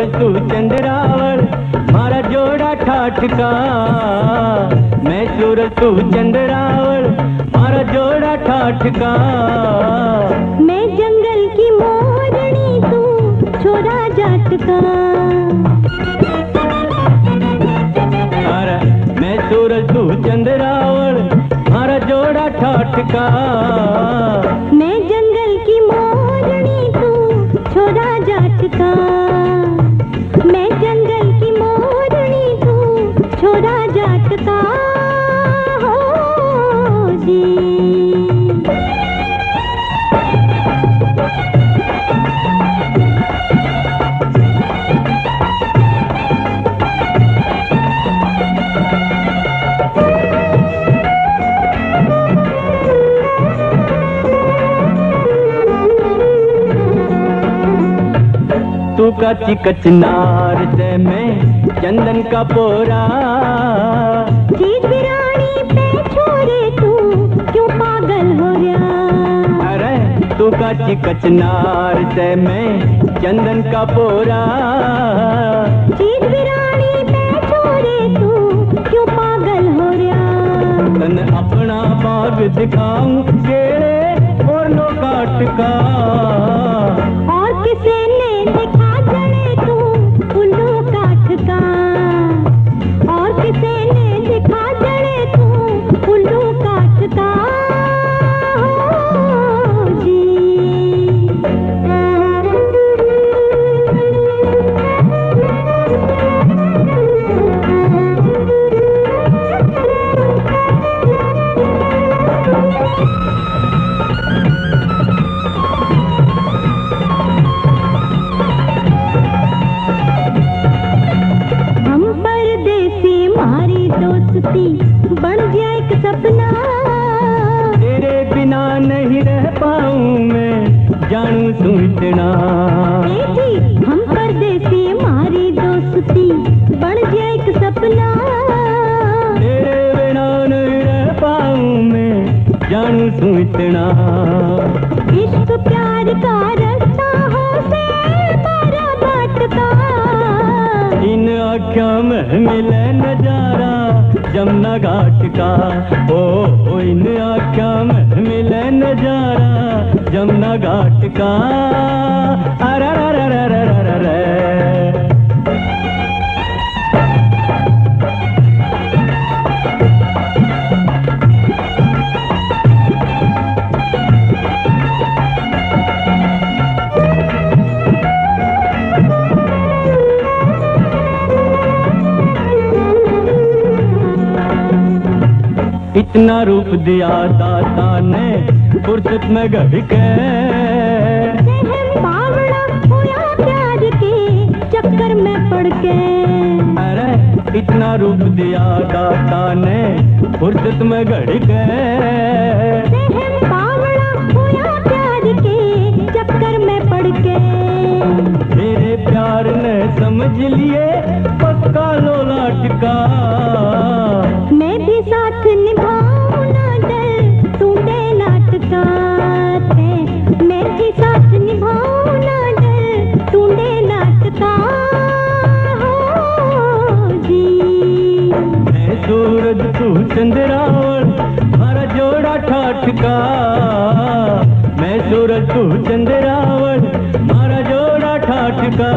तू चंद्रावल मारा जोड़ा ठाठ का मैं सूरज तू चंद्रावल मारा जोड़ा ठाठ का मैं जंगल की मोरनी तू छोरा जाट का मैं सूरज तू चंद्रावल मारा जोड़ा ठाठ का मैं जंगल की मोरनी तू छोरा जाट का का चिकचनार से में चंदन का पोरा। तू क्यों पागल रहा? अरे का चिकचनार से मैं चंदन का पोरा। चीज़ छोरे तू क्यों पागल हो रहा? तन अपना बाग दिखाऊँ केड़े और नो काट का। बन गया एक सपना। तेरे बिना नहीं रह पाऊँ मैं जानू तू इतना ए जी हम मारी दोस्ती बन गया एक सपना। तेरे बिना नहीं रह पाऊँ मैं जानू इतना इश्क प्यार का रास्ता हो से बारा बाट इन आँखों में मिले नज़ारा। जमुना घाट का। ओ, ओ इन आख्या में मिले नज़ारा जमुना घाट का। इतना रूप दिया दाता ने, फुर्सत में गढ़ के। चक्कर में पड़ के अरे, इतना रूप दिया दाता ने, फुर्सत में गढ़ के। प्यार ने समझ लिए, पक्का लोलाट का मैं भी साथ निभाऊं तू चंद्रावल हमारा जोड़ा ठाठ का। मैं सूरज तू चंद्रावल हमारा जोड़ा ठाठ का।